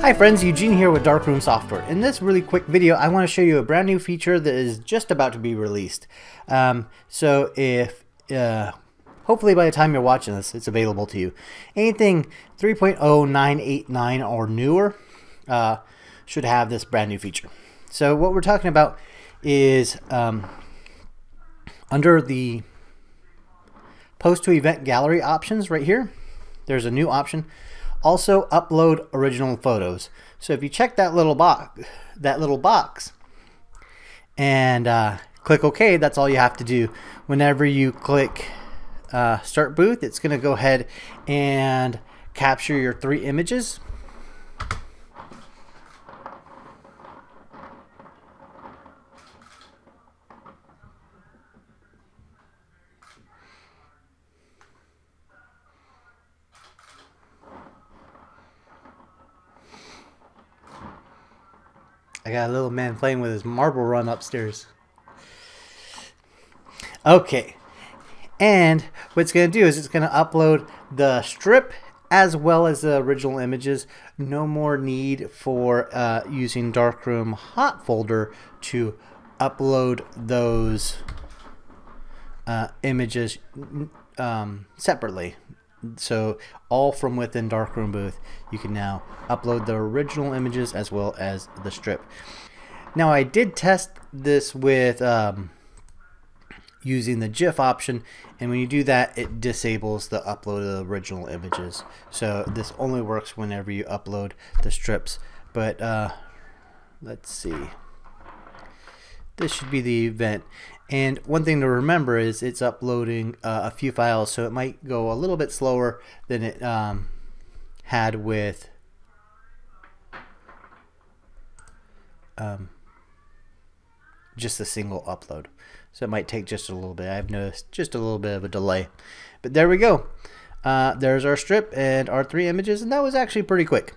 Hi friends, Eugene here with Darkroom Software. In this really quick video, I want to show you a brand new feature that is just about to be released. Um, so if, uh, hopefully by the time you're watching this, it's available to you. Anything 3.0989 or newer uh, should have this brand new feature. So what we're talking about is um, under the post to event gallery options right here, there's a new option also upload original photos. So if you check that little box, that little box, and uh, click OK, that's all you have to do. Whenever you click uh, Start Booth, it's going to go ahead and capture your three images. I got a little man playing with his marble run upstairs. Okay. And what it's going to do is it's going to upload the strip as well as the original images. No more need for uh, using Darkroom Hot Folder to upload those uh, images um, separately. So all from within Darkroom Booth, you can now upload the original images as well as the strip. Now I did test this with um, using the GIF option, and when you do that, it disables the upload of the original images. So this only works whenever you upload the strips. But uh, let's see. This should be the event. And one thing to remember is it's uploading uh, a few files, so it might go a little bit slower than it um, had with um, just a single upload. So it might take just a little bit. I've noticed just a little bit of a delay. But there we go. Uh, there's our strip and our three images, and that was actually pretty quick.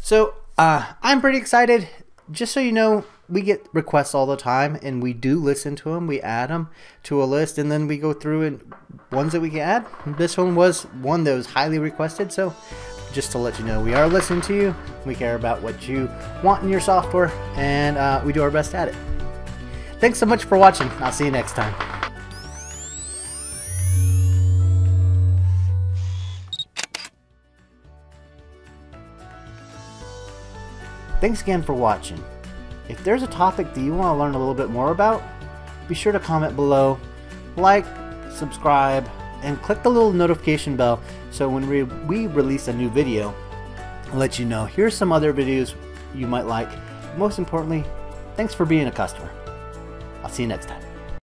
So uh, I'm pretty excited. Just so you know, we get requests all the time and we do listen to them we add them to a list and then we go through and ones that we can add. This one was one that was highly requested so just to let you know we are listening to you. We care about what you want in your software and uh, we do our best at it. Thanks so much for watching. I'll see you next time Thanks again for watching. If there's a topic that you want to learn a little bit more about, be sure to comment below, like, subscribe, and click the little notification bell so when we, we release a new video, I'll let you know. Here's some other videos you might like. Most importantly, thanks for being a customer. I'll see you next time.